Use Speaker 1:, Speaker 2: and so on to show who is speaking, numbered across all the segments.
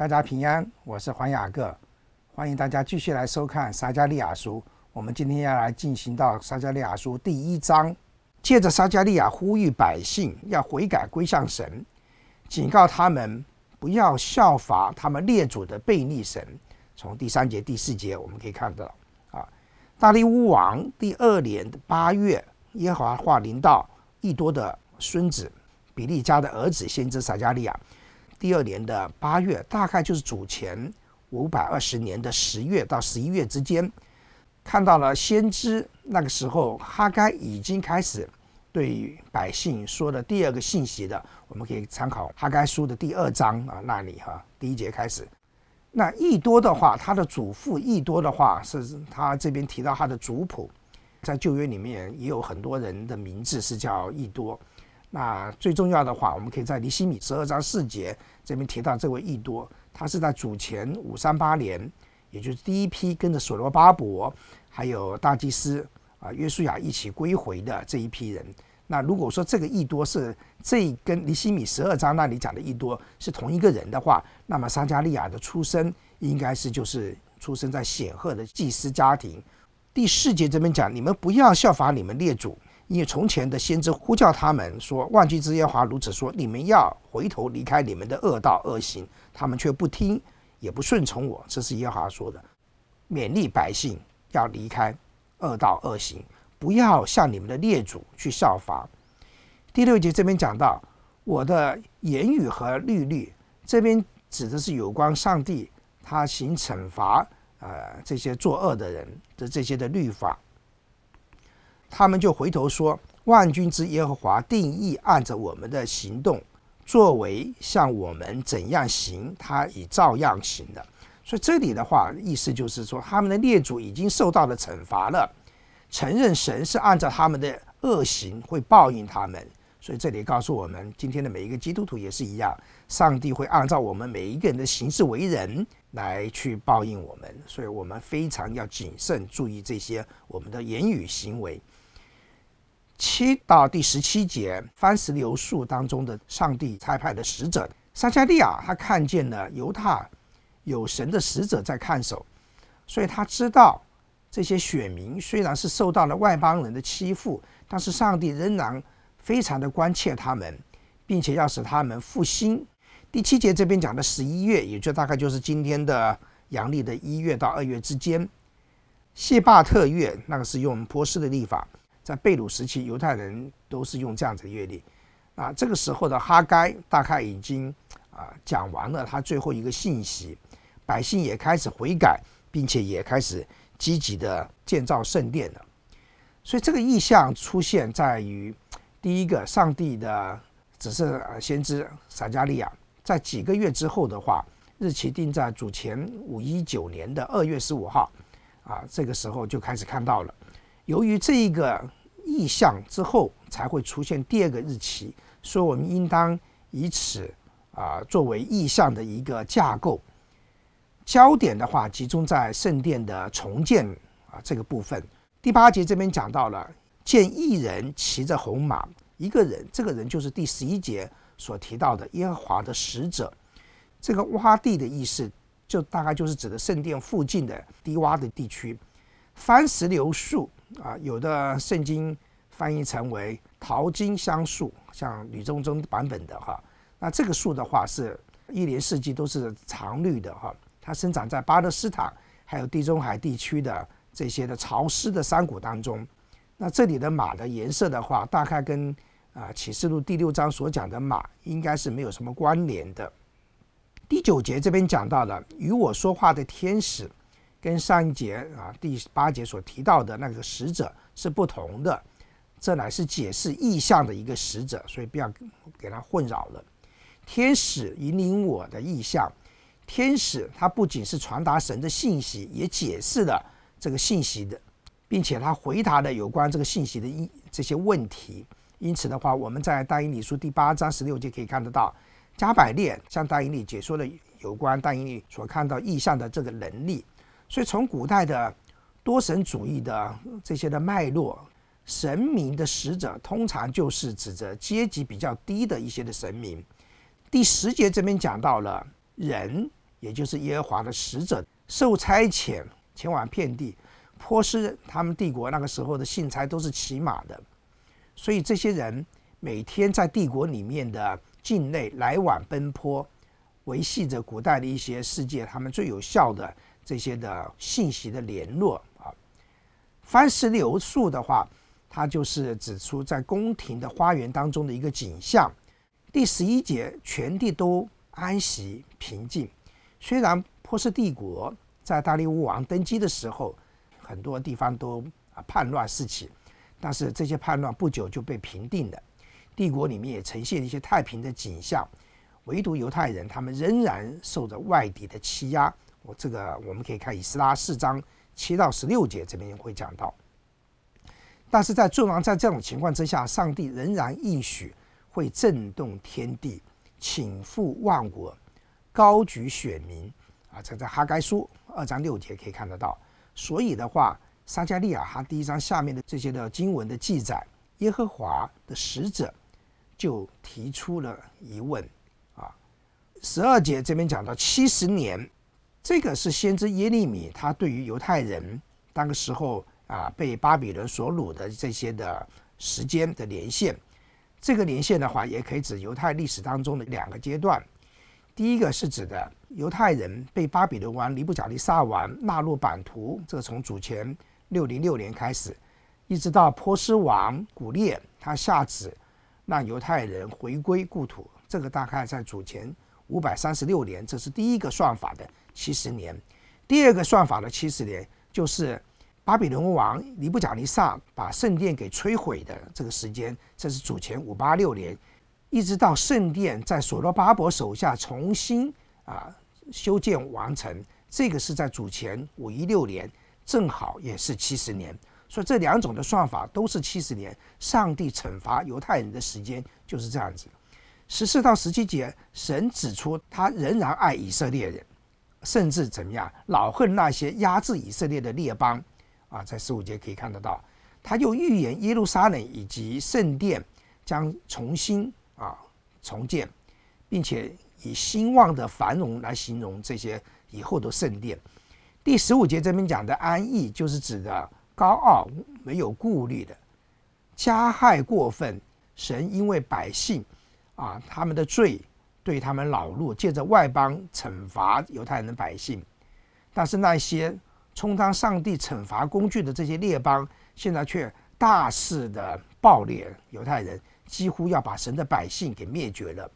Speaker 1: 大家平安，我是黄雅各，欢迎大家继续来收看撒加利亚书。我们今天要来进行到撒加利亚书第一章，借着撒加利亚呼吁百姓要悔改归向神，警告他们不要效法他们列祖的悖逆神。从第三节、第四节我们可以看到，啊，大利乌王第二年的八月，耶和华话临到益多的孙子比利家的儿子先知撒加利亚。第二年的八月，大概就是主前五百二十年的十月到十一月之间，看到了先知那个时候，哈该已经开始对百姓说的第二个信息的，我们可以参考哈该书的第二章啊，那里哈第一节开始。那益多的话，他的祖父益多的话，是他这边提到他的族谱，在旧约里面也有很多人的名字是叫益多。那最重要的话，我们可以在尼西米十二章四节这边提到这位益多，他是在主前五三八年，也就是第一批跟着所罗巴伯还有大祭司啊约书亚一起归回的这一批人。那如果说这个益多是这跟尼西米十二章那里讲的益多是同一个人的话，那么撒加利亚的出生应该是就是出生在显赫的祭司家庭。第四节这边讲，你们不要效法你们列祖。因为从前的先知呼叫他们说：“万军之耶和华如此说，你们要回头离开你们的恶道恶行。”他们却不听，也不顺从我。这是耶和华说的，勉励百姓要离开恶道恶行，不要向你们的列祖去效法。第六节这边讲到我的言语和律律，这边指的是有关上帝他行惩罚呃这些作恶的人的这些的律法。他们就回头说：“万军之耶和华定义按着我们的行动作为，像我们怎样行，他已照样行的。”所以这里的话，意思就是说，他们的列祖已经受到了惩罚了，承认神是按照他们的恶行会报应他们。所以这里告诉我们，今天的每一个基督徒也是一样，上帝会按照我们每一个人的行事为人来去报应我们。所以我们非常要谨慎注意这些我们的言语行为。七到第十七节，番石榴树当中的上帝差派的使者撒加利亚，他看见了犹大有神的使者在看守，所以他知道这些选民虽然是受到了外邦人的欺负，但是上帝仍然非常的关切他们，并且要使他们复兴。第七节这边讲的十一月，也就大概就是今天的阳历的一月到二月之间，谢巴特月，那个是用波斯的历法。在贝鲁时期，犹太人都是用这样子的阅历。啊，这个时候的哈该大概已经啊讲完了他最后一个信息，百姓也开始悔改，并且也开始积极的建造圣殿了。所以这个意象出现在于第一个，上帝的只是先知撒加利亚，在几个月之后的话，日期定在主前五一九年的二月十五号，啊，这个时候就开始看到了。由于这一个意象之后，才会出现第二个日期，所以我们应当以此啊作为意象的一个架构。焦点的话，集中在圣殿的重建啊这个部分。第八节这边讲到了，见一人骑着红马，一个人，这个人就是第十一节所提到的耶和华的使者。这个洼地的意思，就大概就是指的圣殿附近的低洼的地区，番石榴树。啊，有的圣经翻译成为桃金香树，像吕中中版本的哈。那这个树的话，是一年四季都是常绿的哈。它生长在巴勒斯坦还有地中海地区的这些的潮湿的山谷当中。那这里的马的颜色的话，大概跟啊启示录第六章所讲的马应该是没有什么关联的。第九节这边讲到了与我说话的天使。跟上一节啊第八节所提到的那个使者是不同的，这乃是解释意象的一个使者，所以不要给他混淆了。天使引领我的意象，天使他不仅是传达神的信息，也解释了这个信息的，并且他回答了有关这个信息的一这些问题。因此的话，我们在大英理书第八章十六节可以看得到，加百列向大英理解说了有关大英理所看到意象的这个能力。所以，从古代的多神主义的这些的脉络，神明的使者通常就是指着阶级比较低的一些的神明。第十节这边讲到了人也就是耶和华的使者，受差遣前往遍地。波斯他们帝国那个时候的信差都是骑马的，所以这些人每天在帝国里面的境内来往奔波，维系着古代的一些世界他们最有效的这些的信息的联络啊。番石榴树的话，它就是指出在宫廷的花园当中的一个景象。第十一节，全地都安息平静。虽然波斯帝国在大力乌王登基的时候，很多地方都啊叛乱四起，但是这些叛乱不久就被平定了，帝国里面也呈现一些太平的景象，唯独犹太人他们仍然受着外敌的欺压。我这个我们可以看以斯拉四章七到十六节这边会讲到，但是在众王在这种情况之下，上帝仍然应许会震动天地，倾覆万国，高举选民啊，这在哈该书二章六节可以看得到。所以的话，撒加利亚哈第一章下面的这些的经文的记载，耶和华的使者就提出了疑问啊。十二节这边讲到七十年，这个是先知耶利米他对于犹太人当个时候啊被巴比伦所掳的这些的时间的连线。这个连线的话，也可以指犹太历史当中的两个阶段。第一个是指的犹太人被巴比伦王尼布甲尼撒王纳入版图，这从主前六零六年开始，一直到波斯王古列他下旨让犹太人回归故土，这个大概在主前五百三十六年，这是第一个算法的七十年。第二个算法的七十年，就是巴比伦王尼布甲尼撒把圣殿给摧毁的这个时间，这是主前五八六年。一直到圣殿在所罗巴伯手下重新啊修建完成，这个是在主前五一六年，正好也是七十年。所以这两种的算法都是七十年。上帝惩罚犹太人的时间就是这样子。十四到十七节，神指出他仍然爱以色列人，甚至怎么样老恨那些压制以色列的列邦啊。在十五节可以看得到，他又预言耶路撒冷以及圣殿将重新。啊，重建，并且以兴旺的繁荣来形容这些以后的圣殿。第十五节这边讲的安逸，就是指的高傲、没有顾虑的加害过分。神因为百姓啊他们的罪，对他们恼怒，借着外邦惩罚犹太人的百姓。但是那些充当上帝惩罚工具的这些列邦，现在却大肆的暴虐犹太人。几乎要把神的百姓给灭绝了。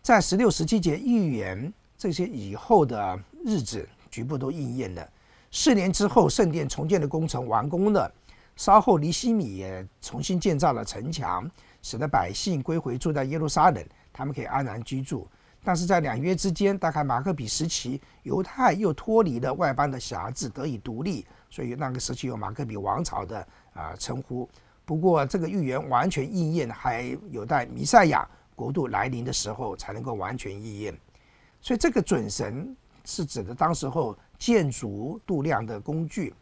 Speaker 1: 在十六、十七节预言这些以后的日子，局部都应验了。四年之后，圣殿重建的工程完工了。稍后，尼西米也重新建造了城墙，使得百姓归回住在耶路撒冷，他们可以安然居住。但是在两约之间，大概马克比时期，犹太又脱离了外邦的辖制，得以独立，所以那个时期有马克比王朝的啊称呼。不过，这个预言完全应验，还有待弥赛亚国度来临的时候才能够完全应验。所以，这个准神是指的当时候建筑度量的工具。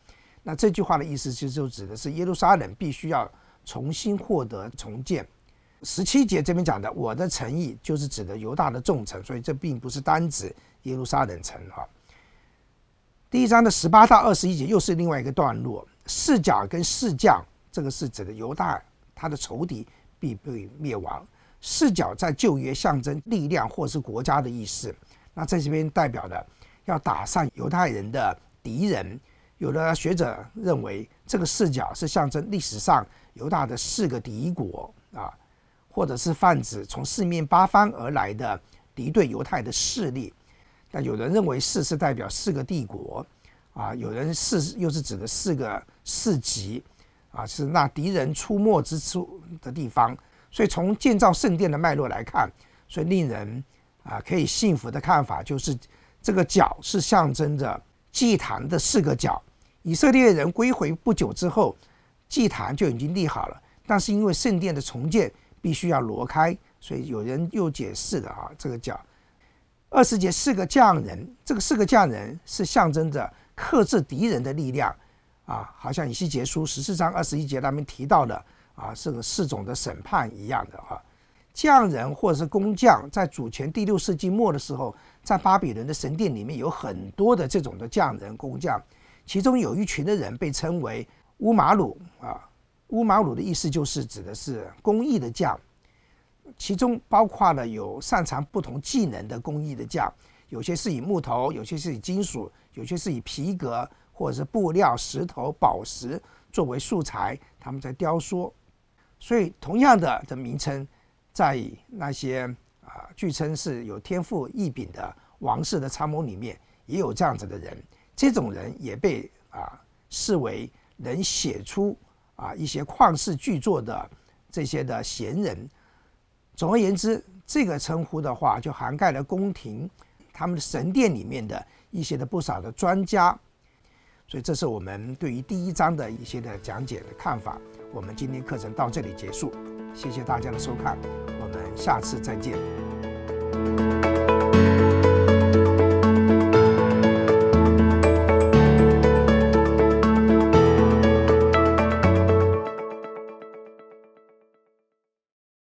Speaker 1: 那这句话的意思，其实就指的是耶路撒冷必须要重新获得重建。十七节这边讲的，我的诚意就是指的犹大的众城，所以这并不是单指耶路撒冷城哈。第一章的十八到二十一节又是另外一个段落，四角跟四将。这个是指的犹大，他的仇敌必被灭亡。四角在旧约象征力量或是国家的意思，那在这边代表的要打散犹太人的敌人。有的学者认为，这个四角是象征历史上犹大的四个敌国啊，或者是泛指从四面八方而来的敌对犹太的势力。但有人认为四是代表四个帝国啊，有人四又是指的四个市集。啊，是那敌人出没之处的地方，所以从建造圣殿的脉络来看，所以令人啊可以信服的看法就是，这个角是象征着祭坛的四个角。以色列人归回不久之后，祭坛就已经立好了，但是因为圣殿的重建必须要挪开，所以有人又解释了啊，这个叫二十节四个匠人，这个四个匠人是象征着克制敌人的力量。啊，好像以西结书十四章二十一节他们提到的啊，是个四种的审判一样的哈。匠人或者是工匠，在主前第六世纪末的时候，在巴比伦的神殿里面有很多的这种的匠人工匠，其中有一群的人被称为乌马鲁啊，乌马鲁的意思就是指的是工艺的匠，其中包括了有擅长不同技能的工艺的匠，有些是以木头，有些是以金属，有些是以皮革或者是布料、石头、宝石作为素材，他们在雕塑，所以同样的的名称。在那些啊，据称是有天赋异禀的王室的参谋里面，也有这样子的人。这种人也被啊视为能写出啊一些旷世巨作的这些的贤人。总而言之，这个称呼的话，就涵盖了宫廷、他们的神殿里面的一些的不少的专家。所以，这是我们对于第一章的一些的讲解的看法。我们今天课程到这里结束。谢谢大家的收看，我们下次再见。